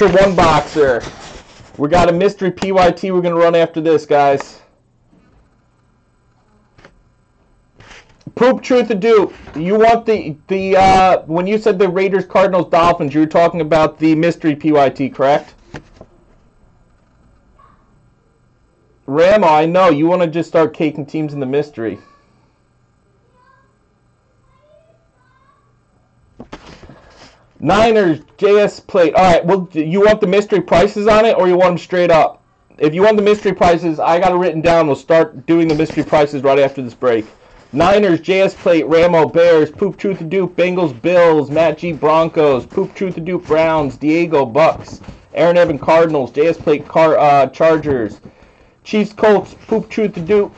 Ultra One Boxer. We got a mystery PYT we're going to run after this, guys. Poop, truth, or dupe. You want the the uh, when you said the Raiders, Cardinals, Dolphins, you were talking about the mystery PYT, correct? Ramo, I know you want to just start caking teams in the mystery. Niners, JS plate. All right, well, you want the mystery prices on it, or you want them straight up? If you want the mystery prices, I got it written down. We'll start doing the mystery prices right after this break. Niners, JS plate, Ramo, Bears, Poop Truth and Dupe, Bengals, Bills, Matt G, Broncos, Poop Truth and Dupe, Browns, Diego, Bucks, Aaron Evan, Cardinals, JS plate, Car, uh, Chargers, Chiefs, Colts, Poop Truth to Do,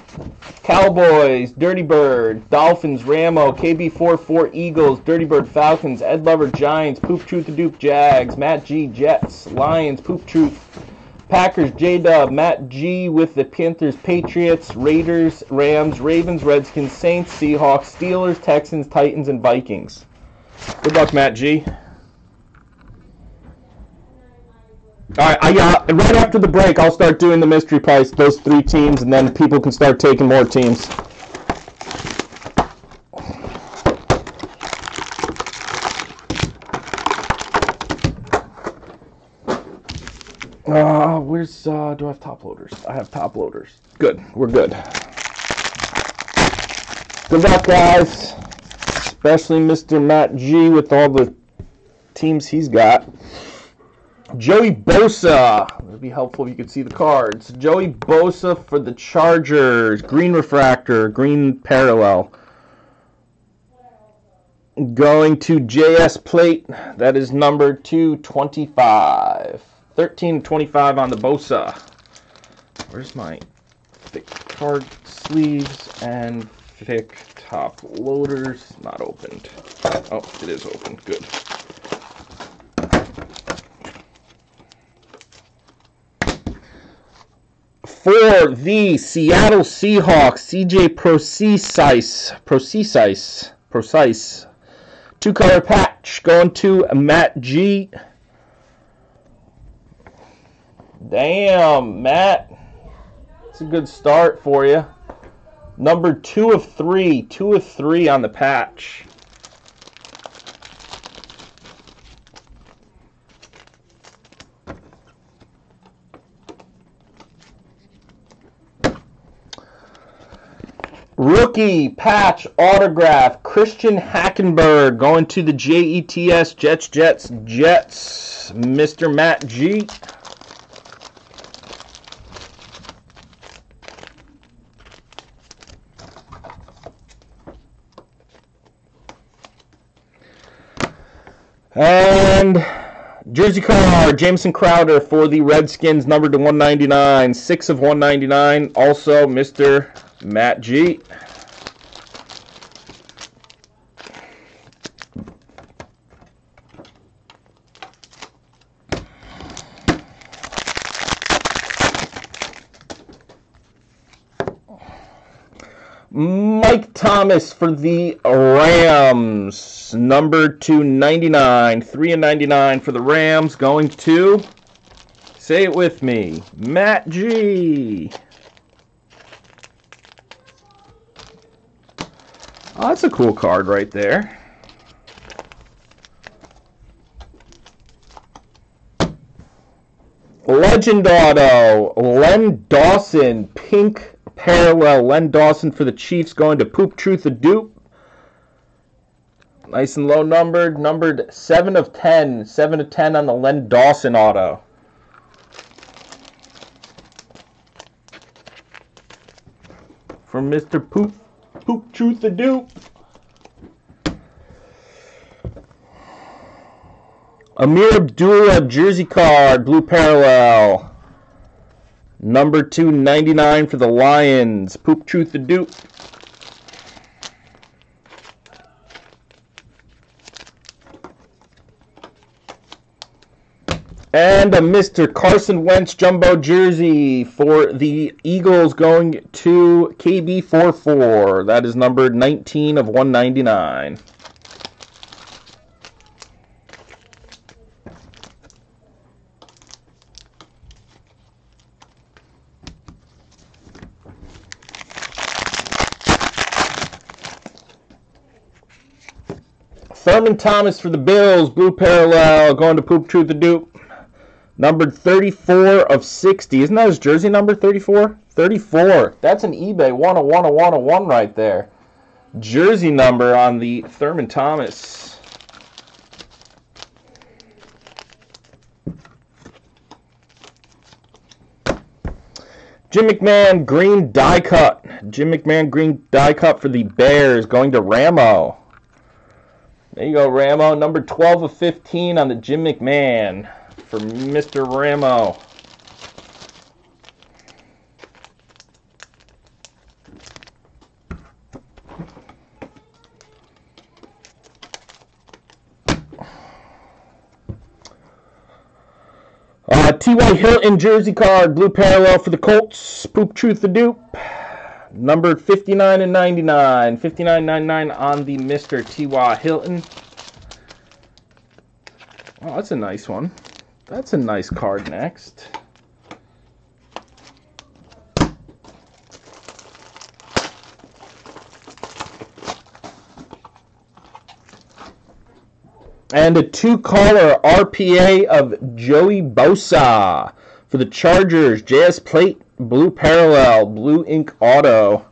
Cowboys, Dirty Bird, Dolphins, Ramo, KB44, Eagles, Dirty Bird, Falcons, Ed Lover, Giants, Poop Truth to Duke, Jags, Matt G, Jets, Lions, Poop Truth, Packers, J Dub, Matt G with the Panthers, Patriots, Raiders, Rams, Ravens, Redskins, Saints, Seahawks, Steelers, Texans, Titans, and Vikings. Good luck, Matt G. All right, I, uh, right after the break, I'll start doing the mystery price, those three teams, and then people can start taking more teams. Uh, where's, uh, do I have top loaders? I have top loaders. Good, we're good. Good luck, guys. Especially Mr. Matt G with all the teams he's got. Joey Bosa. It would be helpful if you could see the cards. Joey Bosa for the Chargers. Green refractor, green parallel. Going to JS plate. That is number 225. 1325 on the Bosa. Where's my thick card sleeves and thick top loaders? Not opened. Oh, it is open. Good. For the Seattle Seahawks, CJ Prosise, Prosise, Precise. Two color patch going to Matt G. Damn, Matt. It's a good start for you. Number two of three, two of three on the patch. Rookie patch autograph Christian Hackenberg going to the JETS Jets Jets Jets Mr. Matt G. And jersey card, Jamison Crowder for the Redskins, numbered to 199, 6 of 199. Also, Mr. Matt G. Mike Thomas for the Rams, number 299, 3 and 99 for the Rams, going to, say it with me, Matt G. Oh, that's a cool card right there. Legend Auto, Len Dawson, pink parallel. Len Dawson for the Chiefs going to Poop Truth or Dupe. Nice and low numbered. Numbered 7 of 10. 7 of 10 on the Len Dawson auto. From Mr. Poop Poop Truth or Dupe. Ameer Abdullah jersey card, blue parallel. Number 299 for the Lions. Poop Truth or Dupe. And a Mr. Carson Wentz jumbo jersey for the Eagles going to KB44. That is numbered 19 of 199. Thurman Thomas for the Bills, blue parallel, going to poop truth the dupe. Numbered 34 of 60. Isn't that his jersey number, 34? 34. That's an eBay 101 101 right there. Jersey number on the Thurman Thomas. Jim McMahon green die cut. Jim McMahon green die cut for the Bears going to Ramo. There you go, Ramo. Number 12 of 15 on the Jim McMahon for Mr. Ramo. Uh, T.Y. Hilton jersey card, blue parallel for the Colts. Poop Truth the Dupe. Numbered 59 and 99. 59.99 on the Mr. T.Y. Hilton. Oh, that's a nice one. That's a nice card next. And a two-color RPA of Joey Bosa for the Chargers. JS Plate, blue parallel, blue ink auto.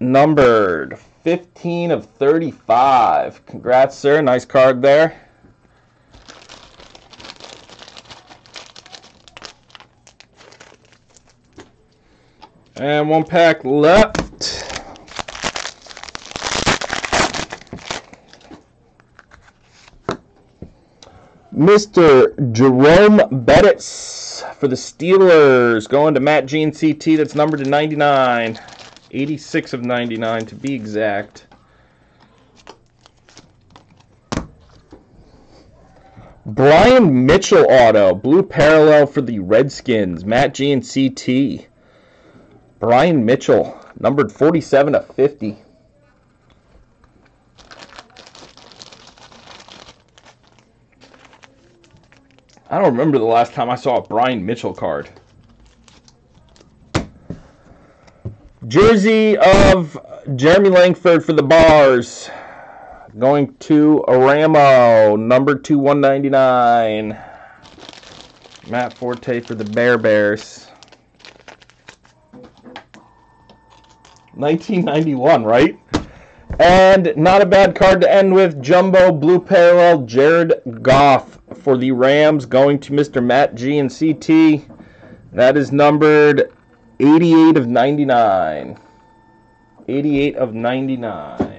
Numbered 15 of 35. Congrats, sir. Nice card there. And one pack left. Mr. Jerome Bettis for the Steelers going to Matt G and CT. That's numbered to 99. 86 of 99 to be exact. Brian Mitchell auto, blue parallel for the Redskins. Matt G and CT. Brian Mitchell, numbered 47 of 50. I don't remember the last time I saw a Brian Mitchell card. Jersey of Jeremy Langford for the Bars. Going to Aramo, number 2, 199. Matt Forte for the Bear Bears. 1991, right? And not a bad card to end with. Jumbo Blue Parallel Jared Goff for the Rams going to Mr. Matt G and CT. That is numbered 88 of 99. 88 of 99.